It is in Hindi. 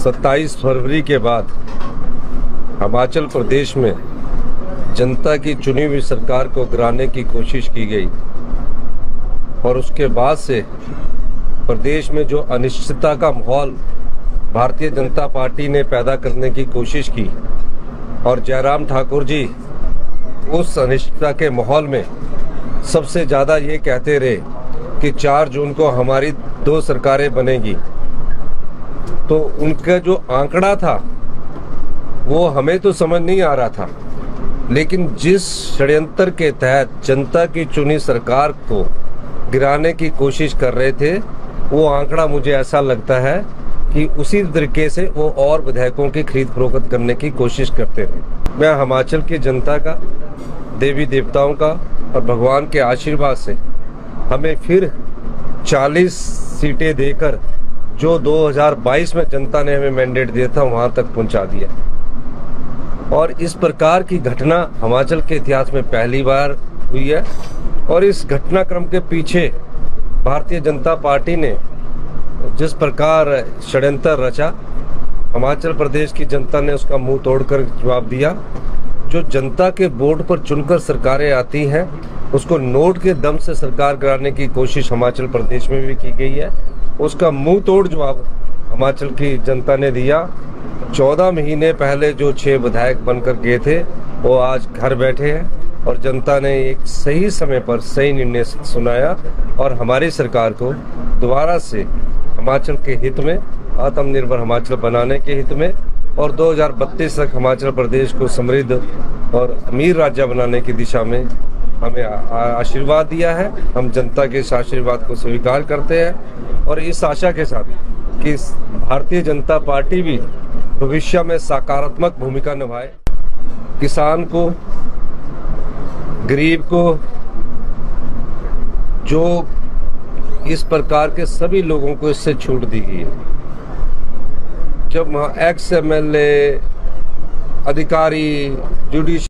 27 फरवरी के बाद हिमाचल प्रदेश में जनता की चुनी हुई सरकार को गिराने की कोशिश की गई। और उसके बाद से प्रदेश में जो अनिश्चितता का माहौल भारतीय जनता पार्टी ने पैदा करने की कोशिश की, और जयराम ठाकुर जी उस अनिश्चितता के माहौल में सबसे ज़्यादा ये कहते रहे कि 4 जून को हमारी दो सरकारें बनेगी। तो उनका जो आंकड़ा था, वो हमें तो समझ नहीं आ रहा था। लेकिन जिस षड्यंत्र के तहत जनता की चुनी सरकार को गिराने की कोशिश कर रहे थे, वो आंकड़ा मुझे ऐसा लगता है कि उसी तरीके से वो और विधायकों की खरीद फरोख्त करने की कोशिश करते रहे मैं हिमाचल की जनता का, देवी देवताओं का और भगवान के आशीर्वाद से हमें फिर 40 सीटें देकर जो 2022 में जनता ने हमें मैंडेट दिया था, वहाँ तक पहुँचा दिया। और इस प्रकार की घटना हिमाचल के इतिहास में पहली बार हुई है। और इस घटनाक्रम के पीछे भारतीय जनता पार्टी ने जिस प्रकार षड्यंत्र रचा, हिमाचल प्रदेश की जनता ने उसका मुँह तोड़कर जवाब दिया। जो जनता के बोर्ड पर चुनकर सरकारें आती हैं, उसको नोट के दम से सरकार कराने की कोशिश हिमाचल प्रदेश में भी की गई है। उसका मुँह तोड़ जवाब। हिमाचल की जनता ने दिया। चौदह महीने पहले जो छह विधायक बनकर गए थे, वो आज घर बैठे हैं और जनता ने एक सही समय पर सही निर्णय सुनाया और हमारी सरकार को दोबारा से हिमाचल के हित में, आत्मनिर्भर हिमाचल बनाने के हित में और 2032 तक हिमाचल प्रदेश को समृद्ध और अमीर राज्य बनाने की दिशा में हमें आशीर्वाद दिया है। हम जनता के इस आशीर्वाद को स्वीकार करते हैं। और इस आशा के साथ कि भारतीय जनता पार्टी भी भविष्य में सकारात्मक भूमिका निभाए। किसान को, गरीब को, जो इस प्रकार के सभी लोगों को इससे छूट दी गई है। जब एक्स एम अधिकारी जुडिश